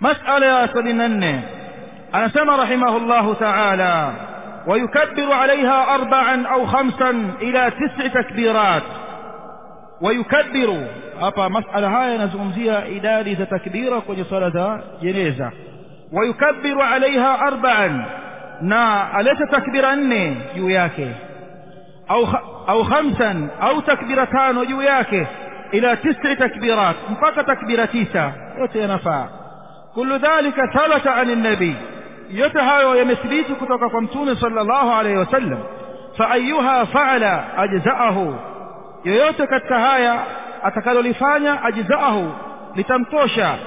مسألة يا سلمان أنا سمى رحمه الله تعالى ويكبر عليها أربعا أو خمسا إلى تسع تكبيرات. ويكبر. أبا مسألة هاي نزمزية إدارة تكبيرة كون صلاة جنيزة ويكبر عليها أربعا. نا أليس تكبير يوياك أو, أو خمسا أو تكبيرتان يوياك إلى تسع تكبيرات. فقط تكبيرة تيسا. يوتي كل ذلك ثبت عن النبي. يتها ويمثبيت كتوك قمتون صلى الله عليه وسلم. فأيها فعل أجزأه. يوتك التهايا أتكال لفانيا أجزأه لتمتوشا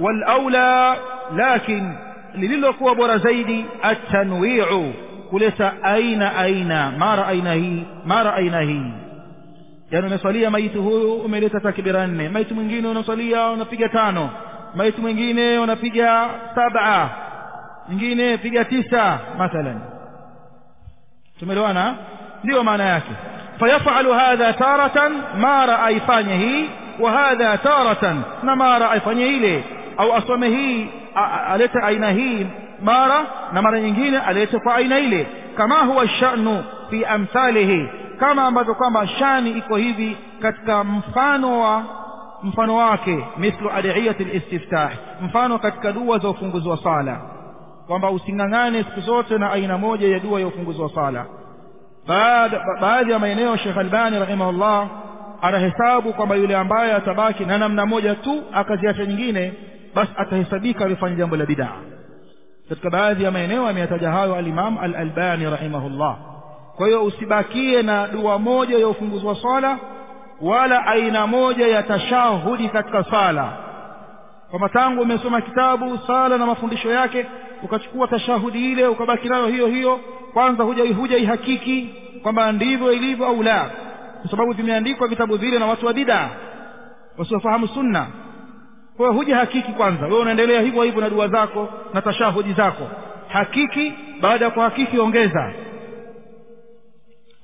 والأولى لكن لذلك هو برزيدي التنويع. كلسا أين أين؟ ما رأينا ما رأينا يعني نصلي ميته هو أميلة تكبيران ميت من جينه نصليا ونفقتانه maiti mwingine unapiga saba mwingine piga tisa mathalan tumeelewana ndio maana yake فيفعل هذا تارة ما رأى فانيه وهذا تارة ما رأى فانيه أو أصمه أليت أينه مارا نمر ينجين أليت فأينه كما هو الشأن في أمثاله كما ambavyo kwamba shani iko hivi katika mfano wa mfano wake mithlu adiyati alistiftah mfano katika dua za ufunguzi wa sala. Kwamba usingangane siku zote na aina moja ya dua ya ufunguzi wa sala. Baadhi ya maeneo Sheikh Albani rahimahullah anahesabu kwamba yule ambaye atabaki na namna moja tu akaziacha nyingine basi atahesabika alifanya jambo la bid'a. Katika baadhi ya maeneo ameyataja hayo alimam al-Albani rahimahullah. Kwa hiyo usibakie na dua moja ya ufunguzi wa swala wala aina moja ya tashahudi katika sala. Kwamba tangu umesoma kitabu sala na mafundisho yake ukachukua tashahudi ile ukabaki nayo hiyo hiyo kwanza huja huja ihakiki kwamba ndivyo ilivyo au la. Kwa sababu vimeandikwa vitabu vile na watu wa bid'a wasiofahamu sunna. Kwa hiyo huja hakiki kwanza. Wewe unaendelea hivyo hivyo na dua zako na tashahudi zako. Hakiki baada ya kuhakiki ongeza.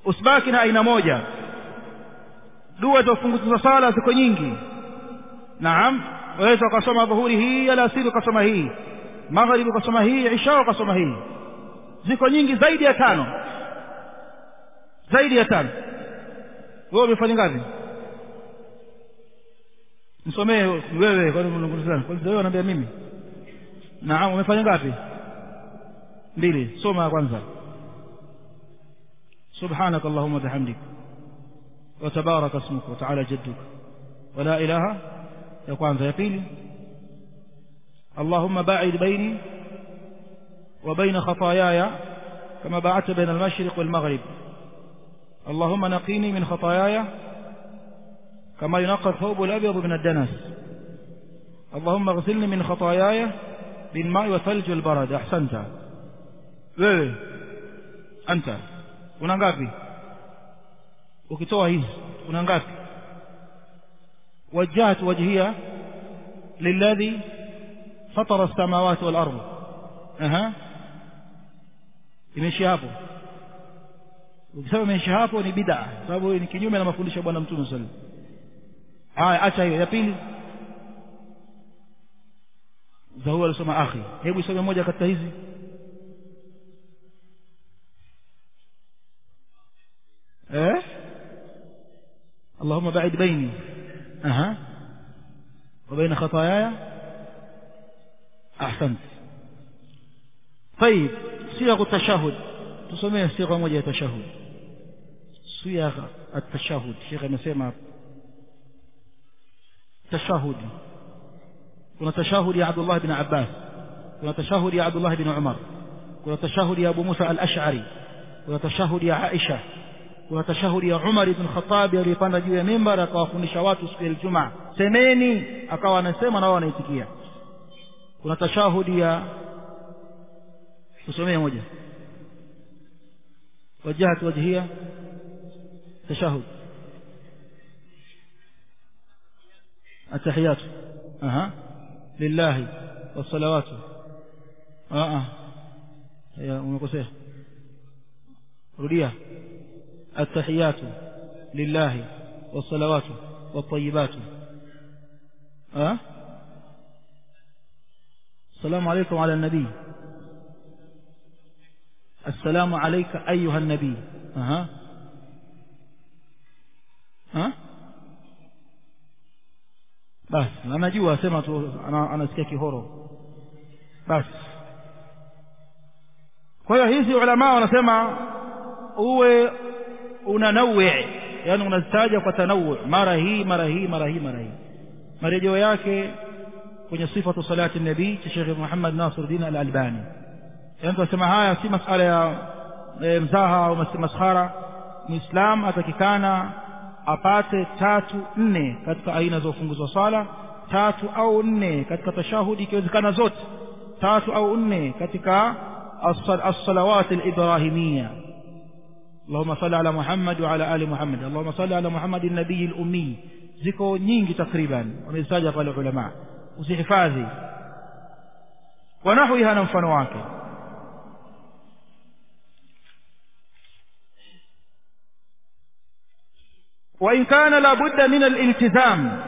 Usibaki na aina moja dua za kufunguza sala ziko nyingi. Naam waweza ukasoma dhuhuri hii alasiri ukasoma hii magharibi ukasoma hii isha ukasoma hii. Ziko nyingi zaidi ya tano. Zaidi ya tano. Wewe umefanya ngapi? Msomee wewe wewe anaambia mimi. Naam umefanya ngapi? Mbili. Soma kwanza. Subhanakallahumma bihamdika وتبارك اسمك وتعالى جدك. ولا إله ya pili اللهم باعد بيني وبين خطاياي كما باعدت بين المشرق والمغرب. اللهم نقيني من خطاياي كما ينقى الثوب الأبيض من الدنس. اللهم اغسلني من خطاياي بالماء والثلج والبرد. أحسنت. Wewe anta una ngapi ukitoa hizi una ngapi وجهت وجهي للذي فطر السماوات والأرض أها imeishia hapo ukisema imeishia hapo ni bid'a sababu ni kinyume na mafundisho ya bwana mtume sallallahu alaihi wasallam haya acha hiyo ya pili za huyo alisoma akhi hebu isome moja katika hizi اللهم بعد بيني. أها. وبين خطاياي أحسنت. طيب صيغ التشهد. تسمي صيغة موجة التشهد. صيغة التشهد. شيخ نسيما تشهد. كنا تشهد يا عبد الله بن عباس. كنا تشهد يا عبد الله بن عمر. كنا تشهد يا أبو موسى الأشعري. كنا تشهد يا عائشة. Kuna tashahudi ya Umar ibn Khattab aliyepanda juu ya mimbar akawafundisha watu siku ya Ijumaa semeni akawa anasema na wao wanaitikia kuna tashahudi ya tusomee moja وجهت وجهية تشهد التحيات أها لله والصلوات آه آه يا أم التحيات لله والصلوات والطيبات. أه؟ السلام عليكم على النبي. السلام عليك أيها النبي. أها؟ ها؟ basi anajua asema tu anasikia kihoro basi kwa hiyo hizi ulama wanasema uwe unanawi yani unazitaja kwa tanawu mara hii mara hii mara hii mara hii marejeo yake kwenye sifatu salati nabii cha Sheikh Muhammad Nasiruddin Al-Albani yani tunasema haya si masala ya e, mzaha au maskhara muislam atakikana apate tatu nne katika aina za ufunguzi wa swala tatu au nne katika tashahudi ikiwezekana zote tatu au nne katika as-salawat al-ibrahimiyya اللهم صل على محمد وعلى آل محمد. اللهم صل على محمد النبي الأمي. ذكو نينغي تقريبا ومساجا قال العلماء وسحفاذي ونحوها نمفن واكل وإن كان لابد من الالتزام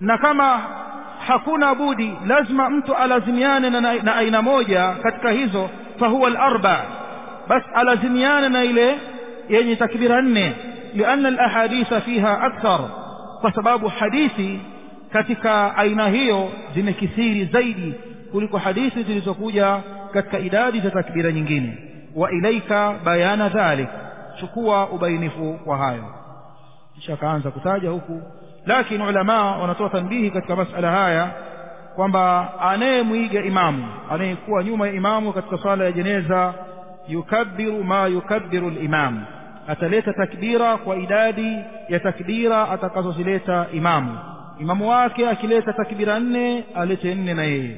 نكما حكونا بودي لازم أنت على زميان نأين موجة كتكهيزو فهو الأربع bas alazimiane na ile yenye takbira nne. Lianna al-ahaditha fiha akthar. Kwa sababu hadithi katika aina hiyo zimekithiri zaidi kuliko hadithi zilizokuja katika idadi za takbira nyingine. Wa ilaika bayana dhalik. Chukua ubainifu wa hayo. Kisha akaanza kutaja huku. Lakini ulama wanatoa tanbihi katika masala haya kwamba anayemwiga imamu anayekuwa nyuma ya imamu katika swala ya jeneza yukabbiru ma yukabbiru al-imam. Ataleta takbira kwa idadi ya takbira atakazozileta imamu imamu wake akileta takbira nne alete nne na yeye.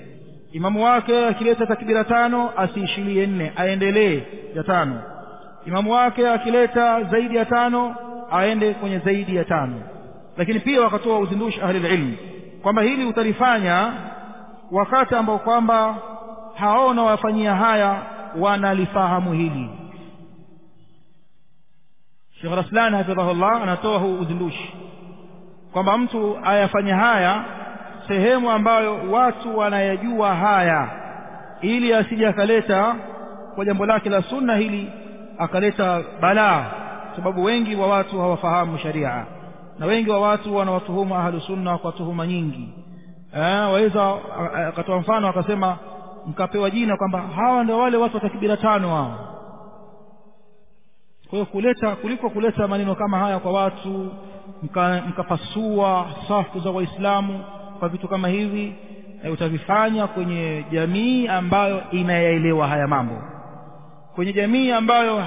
Imamu wake akileta takbira tano asiishilie nne aendelee ya tano. Imamu wake akileta zaidi ya tano aende kwenye zaidi ya tano. Lakini pia wakatoa uzindushi ahlililmu kwamba hili utalifanya wakati ambao kwamba haona wafanyia haya wanalifahamu hili. Sheikh Raslan hafidhahullah anatoa huu uzindushi kwamba mtu ayafanya haya sehemu ambayo watu wanayajua haya ili asije akaleta kwa jambo lake la sunna hili akaleta balaa sababu wengi wa watu hawafahamu sharia na wengi wa watu wanawatuhuma ahlu sunna kwa tuhuma nyingi. Eh, waweza akatoa mfano akasema mkapewa jina kwamba hawa ndio wale watu wa takbira tano hao. Kwa hiyo kuleta kuliko kuleta maneno kama haya kwa watu mkapasua mka safu za waislamu kwa vitu kama hivi e, utavifanya kwenye jamii ambayo inayaelewa haya mambo. Kwenye jamii ambayo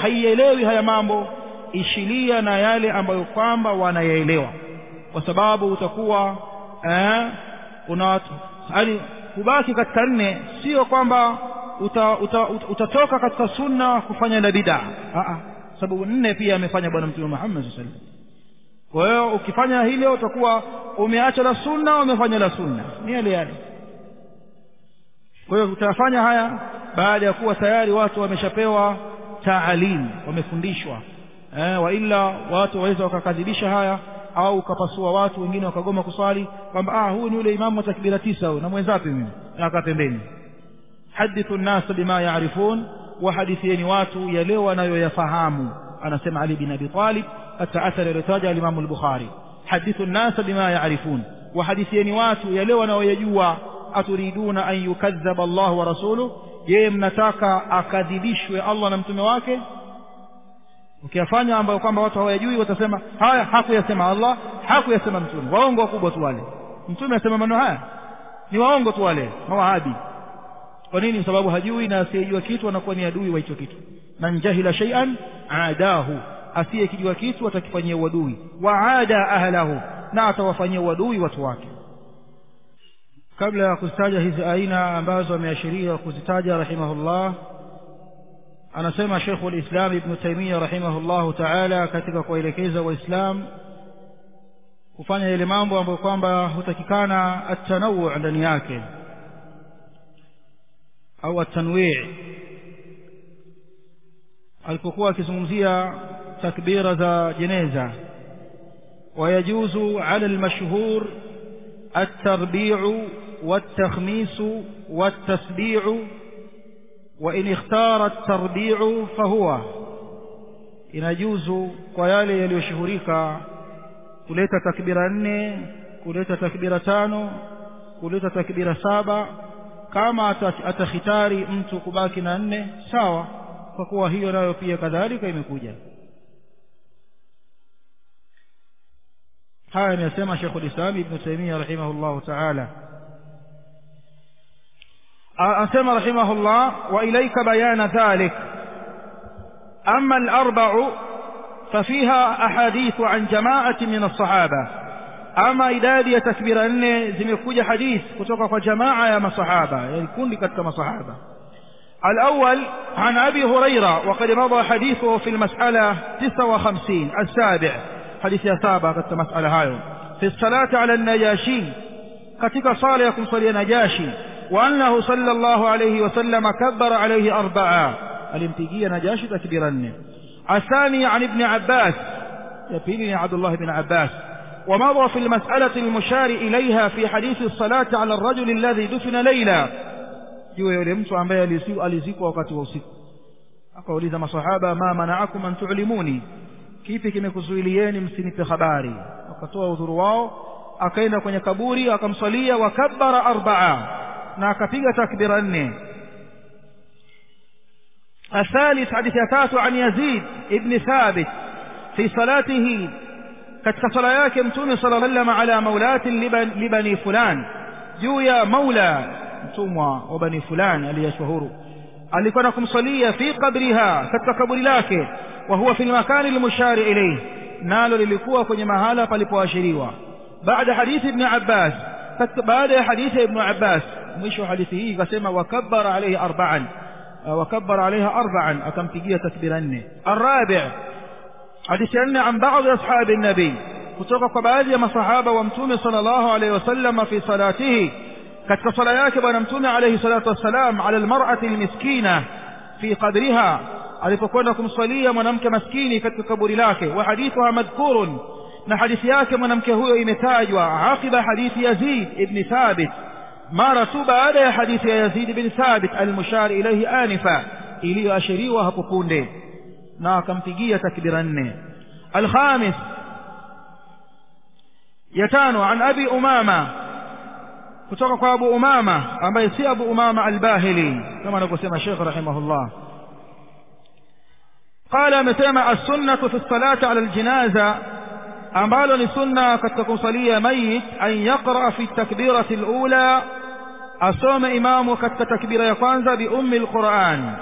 haiyaelewi haya mambo ishilia na yale ambayo kwamba wanayaelewa. Kwa sababu utakuwa eh, una yani kubaki katika nne sio kwamba uta, uta, uta, utatoka katika sunna kufanya la bidaa sababu nne pia amefanya bwana mtume Muhammad saa sallam kwa hiyo ukifanya hilo utakuwa umeacha la sunna umefanya la sunna. Ni yale yale. Kwa hiyo utafanya haya baada ya kuwa tayari watu wameshapewa taalim wamefundishwa. Eh, wa ila watu waweza wakakadhibisha haya au ukapasua watu wengine wakagoma kuswali kwamba ah huyu ni yule imamu wa takbira tisa huyu na mwenzapi mimi aka pembeni hadithu nnasa bima yaarifun wahadithieni watu yale wanayoyafahamu anasema Ali bin Abi Talib katika athari aliyotaja alimamu al-Bukhari hadithu nnasa bima yaarifun wahadithieni watu yale wanayoyajua aturiduna an yukadhaba Allah wa rasuluhu je mnataka akadhibishwe Allah na mtume wake ukiyafanya ambayo kwamba watu hawayajui watasema haya hakuyasema Allah hakuyasema mtume. Waongo wakubwa tu wale. Mtume asema maneno haya? Ni waongo tu wale mawahabi. Kwa nini? Sababu hajui na asiyejua kitu anakuwa ni adui wa hicho kitu. Man jahila shay'an adahu asiyekijua kitu atakifanyia uadui. Waada ahlahu na atawafanyia uadui watu wake. Kabla ya kuzitaja hizi aina ambazo ameashiria kuzitaja rahimahullah anasema Sheikhul Islam Ibn Taymiyyah rahimahullahu ta'ala katika kuelekeza waislamu kufanya yale mambo ambayo kwamba hutakikana atanawu ndani yake au atanwi' alipokuwa akizungumzia takbira za jeneza ويجوز على المشهور التربيع والتخميس والتسبيع وإن اختار التربيع فهو. إن جوز قيال يليشهريك كليتا تكبير أني كليت تكبير تانو كليت تكبير سابع كما أتختار أنت قباكنا أني ساوى فكوا هي لا فيه كذلك إن يمكوجا هاي يسمى شيخ الإسلام ابن تيمية رحمه الله تعالى. Asema rahimahullah wa ilayka bayana dhalik amma al-arba'u ففيها أحاديث عن جماعة من الصحابة. أما إدادي تكبير أن زمكوج حديث كتوقع جماعة يا مصحابة يكون لك كما صحابة. الأول عن أبي هريرة وقد مضى حديثه في المسألة 59 السابع. حديث يا سابع قد مسألة هاي في الصلاة على النجاشي katika sala ya kumsalia najashi وأنه صلى الله عليه وسلم كبر عليه أربعة. الامتقية نجاش تكبيرن الثاني عن ابن عباس. يبيني عبد الله بن عباس. ومضى في المسألة المشار إليها في حديث الصلاة على الرجل الذي دفن ليلا جوا يرمسوا عن بيا ليسيو أليزيكو وقت وصيكو أقول إذا ما صحابة ما منعكم أن تعلموني. كيف كم كسوليين مسني في خباري أقتوا وذرواه أكين كن كبوري أكم صليا وكبر أربعة. Na akapiga takbira nne الثالث حديث يتات عن يزيد ابن ثابت في صلاته katika sala yake mtume sala sallam ala maulatin libani fulan juu ya maula mtumwa wa bani fulani aliyashahuru alikuwa na kumsalia fi qabriha katika kaburi lake wa huwa fi lmakani lmushari ilayhi nalo lilikuwa kwenye mahala palipoashiriwa baada hadithi ibn abbas baada ya hadithi ibn abbas mwisho wa hadithi hii ikasema wakabbara alayhi arba'an وكبر عليها أربعا أكمتجية تكبير النه الرابع حديث أن عن بعض أصحاب النبي kutoka baadhi ya masahaba wa mtume sallallahu alayhi wasallam fi salatihi katika sala yake bwana mtume alayhi salatu wassalam ala almar'ati almiskina fi qadriha alipokwenda kumswalia mwanamke maskini katika kaburi lake wa hadithuha madhkurun na hadithi yake mwanamke huyo imetajwa aqiba hadithi Yazid ibn Thabit mara tu baada ya hadithi ya Yazid bin Thabit al-mushar ilayhi anifa iliyoashiriwa hapo punde na akampigia takbira nne al-khamis ya tano an abi umama kutoka kwa abu umama ambaye si abu umama al-bahili kama anavyosema Sheikh rahimahullah قال amesema as-sunnah fi as-salati ala al-janaza ambalo ni sunna katika kumsalia mayit an yaqra fi takbirati al-ula asome imamu katika takbira ya kwanza bi ummi al-Qur'an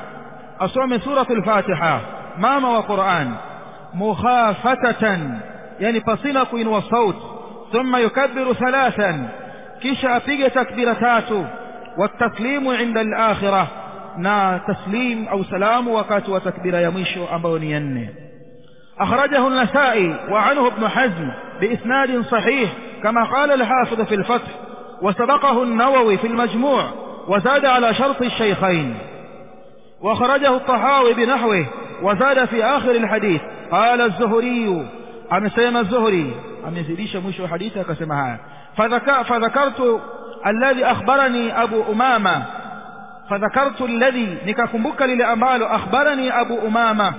asome suratul Fatiha mama wa Qur'an mukhafatatan yani pasina kuinua sauti thumma yukabbiru thalathan kisha apige takbira tatu والتسليم عند الآخرة na taslim au salamu wakati wa takbira ya mwisho ambayo ni ya nne أخرجه النسائي وعنه ابن حزم بإسناد صحيح كما قال الحافظ في الفتح وسبقه النووي في المجموع وزاد على شرط الشيخين. وخرجه الطحاوي بنحوه وزاد في آخر الحديث. قال الزهري أم سيما الزهري. أم يزيديش مشو حديثة كسمها. فذكر فذكرت الذي أخبرني أبو أمامة. فذكرت الذي نكاكمبك للأمال أخبرني أبو أمامة.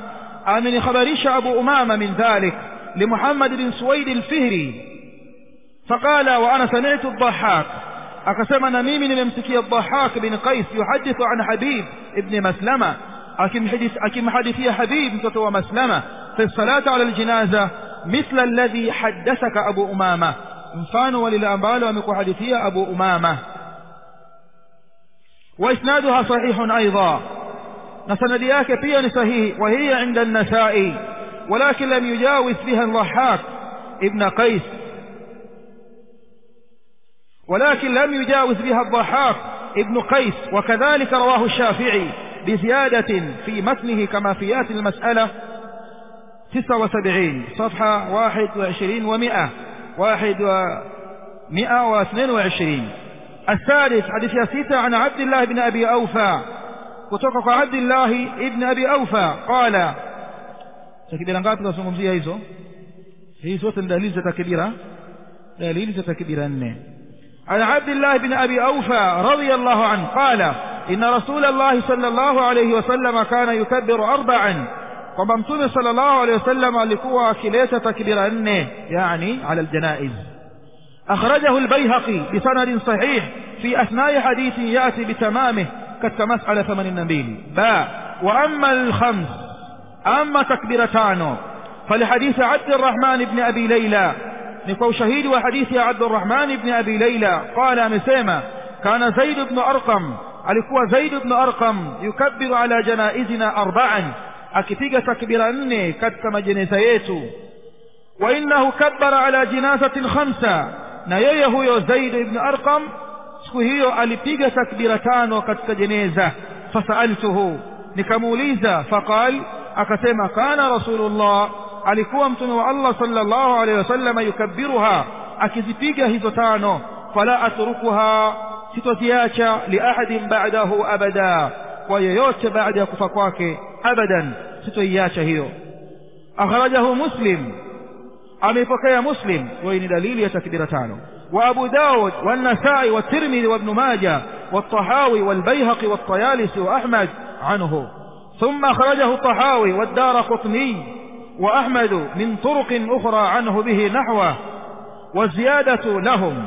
أمن خبريش أبو أمامة من ذلك لمحمد بن سويد الفهري. فقال وأنا سمعت الضحاك. أقسم أنا ميمي نمسكي الضحاك بن قيس يحدث عن حبيب ابن مسلمة. أكم حديث أكم حديثي حبيب تتوى مسلمة. في الصلاة على الجنازة مثل الذي حدثك أبو أمامة. مفان وللأنبال ومكو حديثي أبو أمامة. وإسنادها صحيح أيضا. نسندياك بيان صحيح وهي عند النسائي. ولكن لم يجاوز بها الضحاك ابن قيس. ولكن لم يجاوز بها الضحاك ابن قيس وكذلك رواه الشافعي بزيادة في متنه كما في ياتي المسألة 79 صفحة 21 ومئة واحد ومئة واثنين وعشرين. الثالث حديث يسيطة عن عبد الله بن أبي أوفى kutoka عبد الله ابن أبي أوفى قال takbira ngapi tunazungumzia hizo hizo zote ni dalili za takbira dalili عن عبد الله بن أبي أوفى رضي الله عنه قال إن رسول الله صلى الله عليه وسلم كان يكبر أربعا. وممتون صلى الله عليه وسلم لقوى كليسة كبيرة يعني على الجنائز. أخرجه البيهقي بسند صحيح في أثناء حديث يأتي بتمامه كالتمس على ثمن النبيل. باء وأما الخمس أما تكبيرتان فلحديث عبد الرحمن بن أبي ليلى نكو شهيد وحديث عبد الرحمن بن أبي ليلى قال مسيما كان زيد بن أرقم alikuwa zaid ibn arqam yukabbiru ala janaizina arba'an akipiga takbira nne katika majeneza yetu wa innahu kabbara ala jinazatin khamsa na yeye huyo zaid ibn arqam siku hiyo alipiga takbira tano katika jeneza fasaltuhu nikamuuliza faqal akasema kana rasulullah alikuwa mtume wa allah sallallahu alaihi wasallam yukabbiruha akizipiga hizo tano fala atrukuha sitoziacha liahadin ba'dahu abada kwa yeyote baada ya kufa kwake abadan sitoiacha hiyo akhrajahu muslim ameipokea muslim hiyo ni dalili ya takbira tano وأبو داود والنسائي والترمذي وابن ماجه والطحاوي والبيهقي والطيالسي وأحمد عنه ثم أخرجه الطحاوي والدار قطني وأحمد من طرق أخرى عنه به نحوه والزيادة لهم.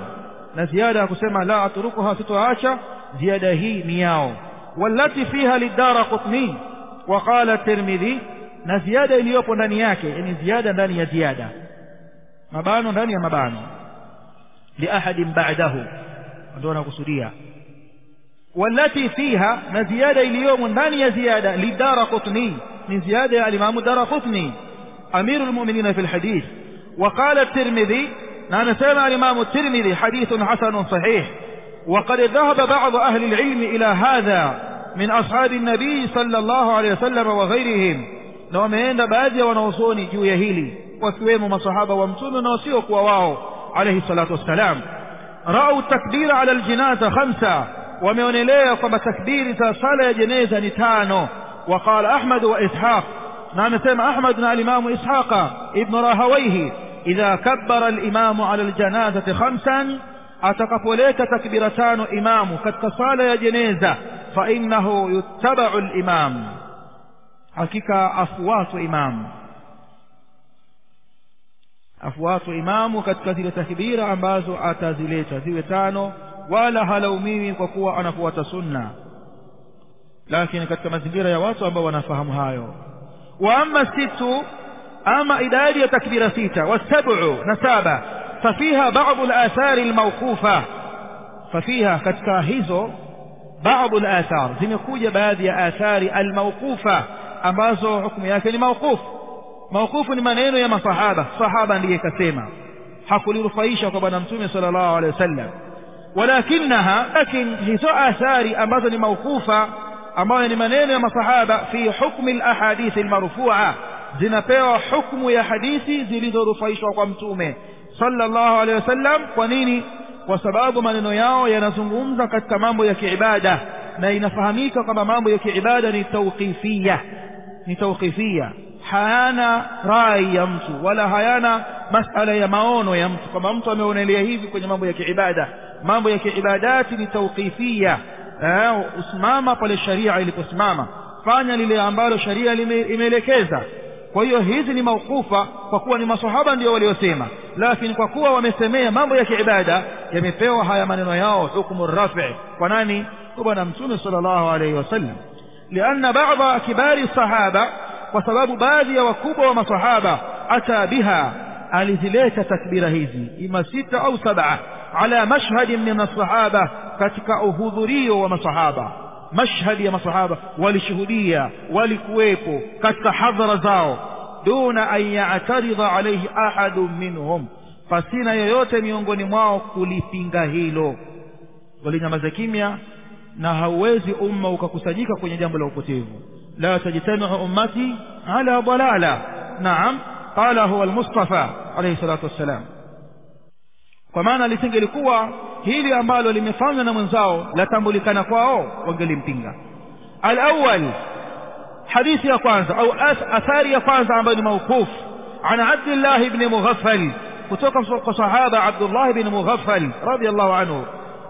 نزيادة كسمى لا أتركها ستعاشى زيادة هي نياو والتي فيها للدار قطني. وقال الترمذي نزيادة yani ziada ndani ya ziada mabano ndani ya mabano liahadin ba'dahu ndio nakusudia والتي فيها نزيادة اليوم ndani زيادة. للدار قطني. من زيادة الإمام الدار قطني. أمير المؤمنين في الحديث. وقال الترمذي أنا سمع الإمام الترمذي حديث حسن صحيح. وقد ذهب بعض أهل العلم إلى هذا من أصحاب النبي صلى الله عليه وسلم وغيرهم. لو ماند بعضي ونوصوني juu ya hili wakiwemo masahaba wa mtume na sio kwa wao alayhi salatu wasalam rao takdir ala aljinaza khamsa wameonelea kwamba takdiri za وقال أحمد وإسحاق amesema ahmad na alimamu ishaqa ibn rahawaihi idha kabbara alimamu ala aljanazati khamsan atakapoleta takbira tano imamu katika sala ya jeneza fa innahu yuttabau alimam hakika afuatwe imamu afuatwe imamu katika zile takbira ambazo atazileta ziwe tano wala halaumiwi kwa kuwa anafuata sunna lakini katika mazingira ya watu ambao wanafahamu hayo wa amma situ ama idadi ya takbira sita wasabu na saba fafiha ba'd al-athari al-mawqufa fafiha katika hizo ba'd al-athar zimekuja baadhi ya athari al-mawqufa ambazo hukumu yake ni mawqufu mawqufu ni maneno ya masahaba sahaba ndiye kasema hakulirufaisha kwa bwana mtume sallallahu alaihi wasallam walakinaha lakin hizo athari ambazo ni mawqufa ambayo ni maneno ya masahaba fi hukmi alahadith almarfu'a zinapewa hukumu ya hadithi zilizorufaishwa kwa mtume sallallahu alaihi wasallam kwa nini kwa sababu maneno yao yanazungumza katika mambo ya kiibada na inafahamika kwamba mambo ya kiibada ni tawqifia ni tawqifia hayana rai ya mtu wala hayana masala ya maono ya mtu kwamba mtu ameonelea hivi kwenye mambo ya kiibada mambo ya kiibadati ni tawqifia eh, usimama pale sharia iliposimama. Fanya lile ambalo sharia imeelekeza. Kwa hiyo hizi ni maukufa kwa kuwa ni masahaba ndio waliosema. Lakini kwa kuwa wamesemea mambo ya kiibada yamepewa haya maneno yao hukmu rafi. Kwa nani? Kwa bwana mtume sallallahu alaihi wasallam lianna ba'dha kibari sahaba kwa sababu baadhi ya wakubwa wa masahaba ata biha alizileta takbira hizi. Ima sita au saba ala mashhadin min as-sahaba katika uhudhurio wa masahaba mashhadi ya masahaba walishuhudia walikuwepo katika hadhara zao. Duna an yatarida alaihi ahadu minhum pasina yoyote miongoni mwao kulipinga hilo. Walinyamaza kimya na hauwezi umma ukakusanyika kwenye jambo la upotevu. La tajtamiu ummati ala dalala. Naam qala huwa almustafa alayhi salatu wassalam. Kwa maana lisingelikuwa hili ambalo limefanywa na mwenzao latambulikana kwao wangelimpinga alawwal hadithi ya kwanza au athari ya kwanza ambayo ni عن عبد الله بن مغفل kutoka kwa sahaba Abdullah bin Mughaffal radiyallahu anhu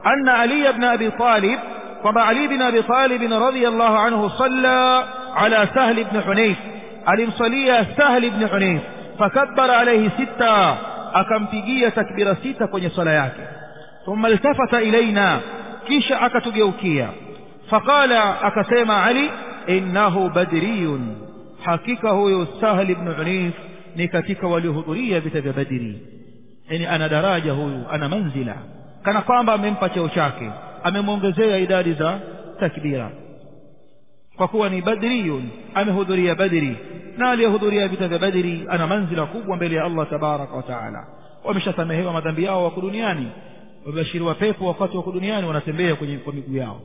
anna Ali ibn Abi Talib kwamba Ali ibn Abi Talib radiyallahu anhu salla ala Sahl ibn Hunayf alimsalia Sahl ibn Hunayf fakabbara alayhi sita akampigia takbira sita kwenye swala yake ثم التفت إلينا كيش جوكيا فقال أكسيما علي إنه بدري. حقيقة يسهل بن عنيف نكتك ولهضرية بتد بدري. إني أنا دراجه أنا منزلا كان قام من بچه وشاكي. أمي منغزي إدارزا تكبيرا. فكواني بدري أمي هضرية بدري. نالي هضرية بتد بدري. أنا منزلا قوة بلي الله تبارك وتعالى. ومشتمه وما ذنبياه وكلونياني. Wamebashiriwa pepo wakati wako duniani wanatembea kwenye kwa miguu yao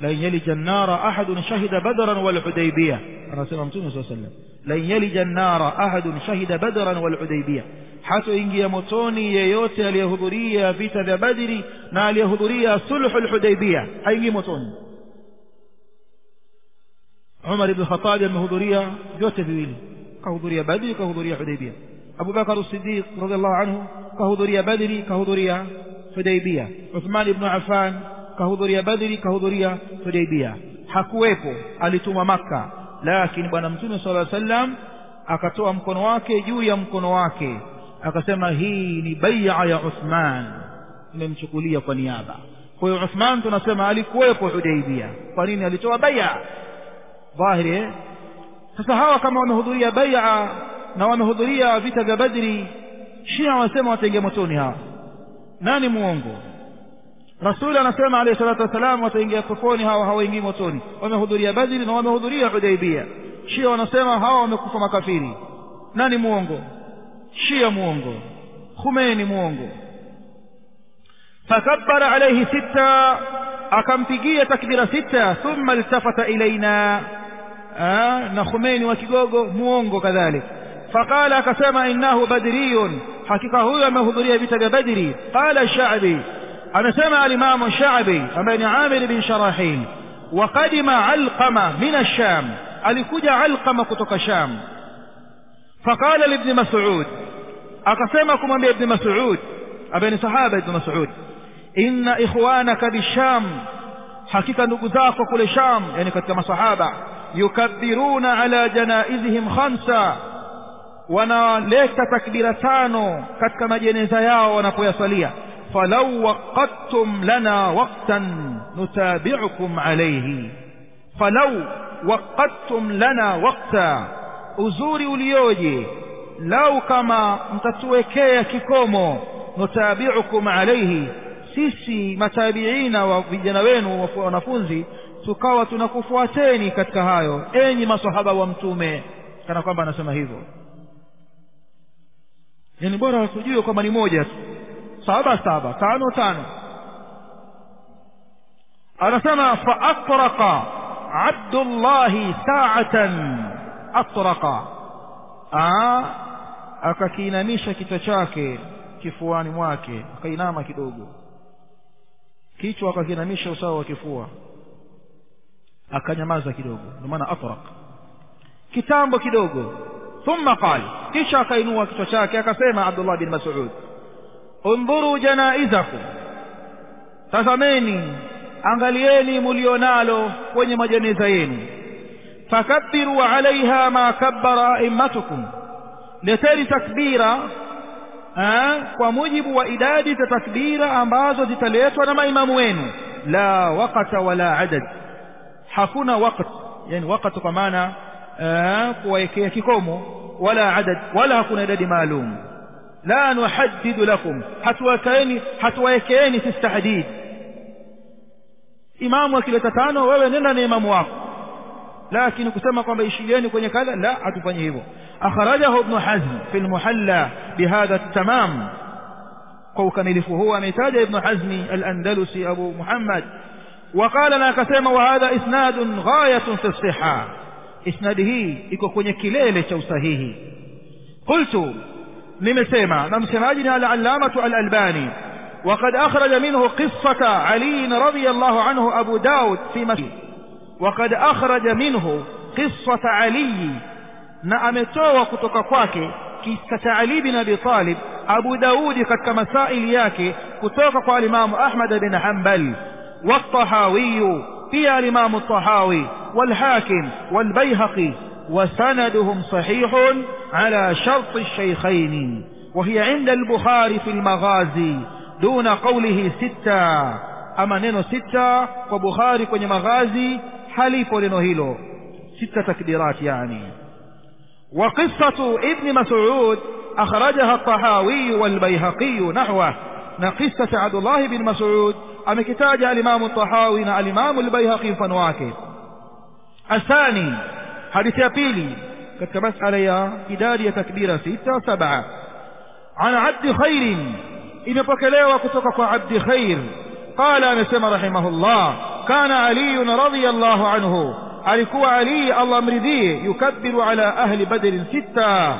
lan yalija nnara ahadun shahida badran walhudaibia anasema mtume saa sallam lan yalija nnara ahadun shahida badran walhudaibia hatoingia motoni yeyote aliyehudhuria vita vya badri na aliyehudhuria sulhu lhudaibia haingii motoni umar ibn khatabi amehudhuria vyote viwili kahudhuria badri kahudhuria hudaibia abubakar sidiq radiallahu anhu kahudhuria badri kahudhuria hudaibia uthman ibnu affan kahudhuria badri kahudhuria hudaibia hakuwepo alitumwa makka. Lakini bwana mtume sala sallam akatoa mkono wake juu ya mkono wake. Akasema hii ni baia ya uthman. Imemchukulia kwa niaba. Kwa hiyo uthman tunasema alikuwepo hudaibia kwa nini alitoa baia? Dhahiri eh? sasa hawa kama wamehudhuria baia na wamehudhuria vita vya badri shia wanasema wataingia motoni hawa nani muongo? Rasuli anasema alayhi salatu wassalam wataingia peponi hawa hawaingii motoni. Wamehudhuria badri na wamehudhuria hudaibia shia wanasema hawa wamekufa makafiri. Nani muongo? Shia muongo. Khumeni muongo. Fakabbara alayhi sita akampigia takbira sita thumma iltafata ilaina na khumeni wa kigogo muongo kadhalik فقال كسم إنه بدري. حقيقة هو ما هدري بيت بدري. قال الشعبي أنا سمع الإمام الشعبي أمين عامر بن شراحين وقدم علقم من الشام. ألكج علقم كتك الشام فقال لابن مسعود أقسمكم أمي ابن مسعود أبين صحابة ابن مسعود إن إخوانك بالشام حقيقة نقزاق كل شام. يعني كتما صحابة يكبرون على جنائزهم خمسة. Wanaleta takbira tano katika majeneza yao wanapoyaswalia. Falau waqadtum lana waqtan nutabi'ukum alayhi. Falau waqadtum lana waqta. Uzuri ulioje. Lau kama mtatuwekea kikomo nutabi'ukum alayhi. Sisi matabiina wa vijana wenu wanafunzi tukawa tunakufuateni katika hayo. Enyi masahaba wa mtume. Kana kwamba anasema hivyo yani bora wasujue kwamba ni moja tu. Saba saba tano tano. Anasema fa atraqa abdullahi sa'atan. Atraqa. Akakiinamisha kichwa chake kifuani mwake akainama kidogo. Kichwa akakiinamisha usawa wa kifua akanyamaza kidogo. Ndio maana atraq kitambo kidogo thumma qala kisha akainua kichwa chake akasema Abdullah bin Mas'ud undhuru janaizakum tazameni angalieni mulionalo kwenye majeneza yenu fakabbiru alaiha ma kabbara a'immatukum leteni takbira kwa mujibu wa idadi za takbira ambazo zitaletwa na maimamu wenu la waqata wala adad hakuna waqt yani waqt kwa maana kuwaekea kikomo wala adad wala hakuna idadi maalum la nuhaddidu lakum hatuwakeeni hatuwaekeeni sisi tahdid imamu akileta tano wewe nenda na imamu wako lakini kusema kwamba ishilieni kwenye kadha la hatufanyi hivyo akhrajahu ibn hazm fi almuhalla bihadha tamam kwa ukamilifu huu ametaja ibn hazmi al-andalusi abu muhammad وقال akasema wa hadha isnadun ghayatun fi sihha isnadi hii iko kwenye kilele cha usahihi qultu nimesema na msemaji ni al-allamatu al-albani وقد أخرج منه قصة علي رضي الله عنه أبو داود في مسجد وقد أخرج منه قصة علي kisa cha Ali bin Abi Talib abu daudi katika masaili yake kutoka kwa alimamu ahmad bin hanbal والطحاوي في الإمام الطحاوي والحاكم والبيهقي وسندهم صحيح على شرط الشيخين وهي عند البخاري في المغازي دون قوله ستة. أما نينو ستة وبخاري كوني مغازي حليف لنو هيلو. ستة تكبيرات يعني. وقصة ابن مسعود أخرجها الطحاوي والبيهقي نحوه. قصة عبد الله بن مسعود alimamu tahawi na alimamu albayhaqi mfano wake athani hadithi ya pili katika masala ya idadi ya takbira sita saba an abdi khairin imepokelewa kutoka kwa abdi khair qala amesema rahimahullah kana aliyun radiyallahu anhu alikuwa ali allah mridhie yukabbiru ala ahli badrin sita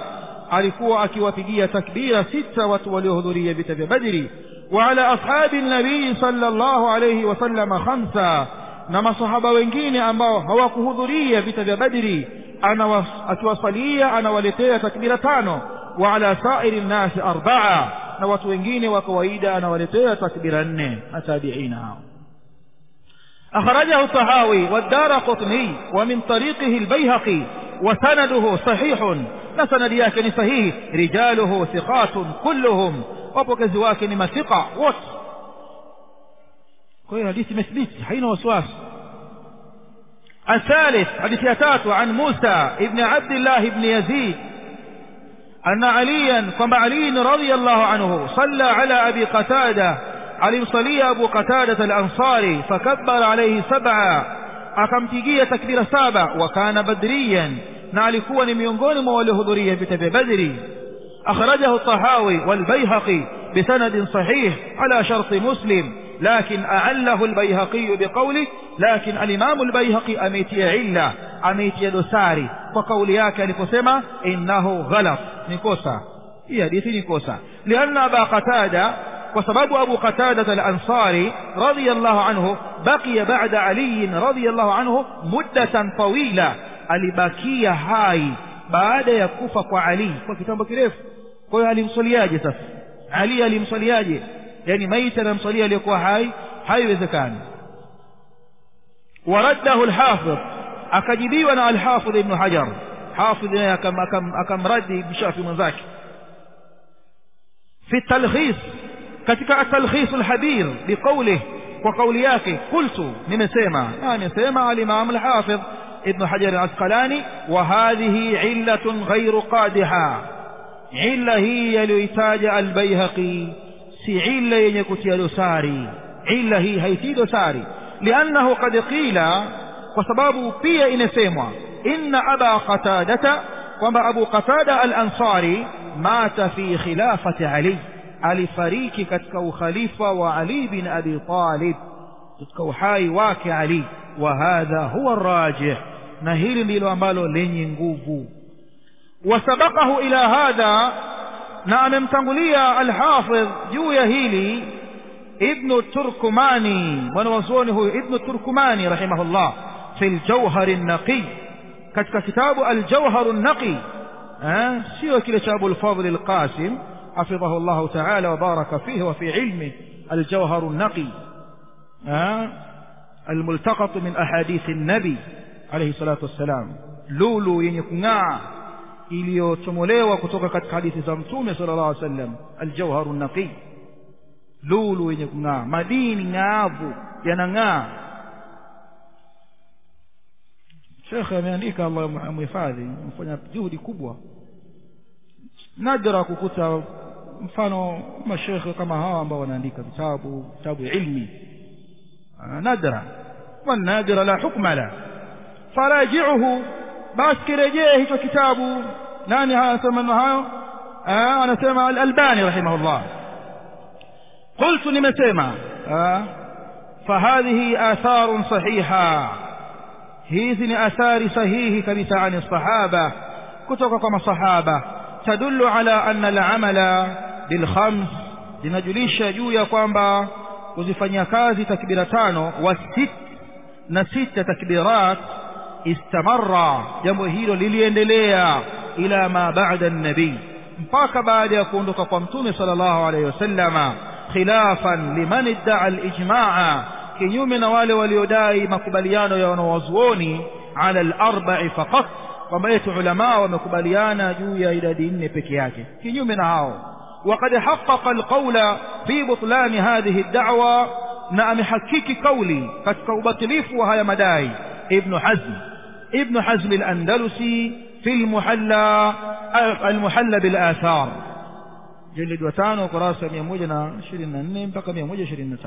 alikuwa akiwapigia takbira sita watu waliohudhuria vita vya badri وعلى أصحاب النبي صلى الله عليه وسلم خمسة نما صحابة wengine ambao hawakuhudhuria vita vya badri akiwasalia anawaletea takbira tano وعلى سائر الناس أربعة na watu wengine wa kawaida anawaletea takbira nne na tabiina hao أخرجه الطحاوي والدار قطني ومن طريقه البيهقي وسنده صحيح لسند yake صحيح رجاله ثقات كلهم ni mathiqa wote hiyo hadithi imethibiti haina wasiwasi الثالث حديث يتاتو عن موسى ابن عبد الله بن يزيد أن عليا كما علي رضي الله عنه صلى على أبي قتادة علي صلي أبو قتادة الأنصاري فكبر عليه سبعا أكمتجية تكبير سابع وكان بدريا نالكوا نميونغون مولهذرية بتبع بدري أخرجه الطحاوي والبيهقي بسند صحيح على شرط مسلم لكن أعله البيهقي بقوله لكن الإمام البيهقي أميتي علة أميتي دساري وقول ياك لكسما إنه غلط. نكوسا. هي حديث نكوسا. لأن أبا قتادة وسبب أبو قتادة الأنصاري رضي الله عنه بقي بعد علي رضي الله عنه مدة طويلة. ya kufa kwa Ali kwa kitambo kirefu kwa hiyo alimswaliaje sasa Ali alimswaliaje yani maiti anamswalia aliyekuwa hai haiwezekani waraddahu alhafidh akajibiwa na alhafidh ibn hajar hafidh naye akamradi ibn shafi mwenzake fi talkhis katika atalkhis alhabir biqawlihi kwa kauli yake qultu nimesema nimesema alimam alhafidh ابن حجر العسقلاني وهذه علة غير قادحة علة هي ليتاج البيهقي سي علة ينكتي دساري علة هي هيتي دساري لأنه قد قيل وسباب بي إنسيموا إن أبا قتادة وما أبو قتادة الأنصاري مات في خلافة علي alifariki katika ukhalifa wa Ali bin Abi Talib katika uhai wake Ali wa hadha huwa rajih na hili ndilo ambalo lenye nguvu wasabaqahu ila hadha na amemtangulia alhafidh juu ya hili ibnu turkumani mwanawazuoni huyu ibnu turkumani rahimahullah fi ljauhari naqi katika kitabu aljauharu naqi sio kile cha abulfadli alqasim حفظه الله تعالى وبارك فيه وفي علمه الجوهر النقي الملتقط من أحاديث النبي عليه الصلاة والسلام لولو ينكنا iliyotomolewa kutoka katika hadithi za mtume sallallahu alaihi wasallam aljawharu naqi lulu yenye kung'aa madini ng'aavu yanang'aa shekhe ameandika allah amhifadhi amefanya juhudi kubwa nadra kukuta mfano mashekhe kama hawa ambao wanaandika vitabu vitabu ilmi nadra والنادر لا حكم له فراجعه basi kirejee hicho kitabu nani anasema أنا anasema الألباني رحمه الله. قلت نمسما آه. فهذه آثار صحيحة. هذه آثار صحيحة كبسة عن الصحابة. كتوككم الصحابة تدل على أن العمل بالخمس لنجلش جوية قوامبا وزفن يكازي تكبيرتانو والست نسيت تكبيرات استمر. جمو هيلو لليندليا إلى ما بعد النبي. مباك بعد يكون قمتم صلى الله عليه وسلم خلافا لمن ادعى الإجماع. كن يومنا والي وليداي مقبليان ونوزوني على الأربع فقط. وما علماء ومقبليان جويا إلى دين بكياك كن يومنا هاو وقد حقق القول في بطلان هذه الدعوة. نعم حكيك قولي. فتكوبتليف وهي مدائي ابن حزم. ابن حزم الأندلسي في المحلى المحلى بالآثار. جلد وتانو قراسة 124 mpaka 125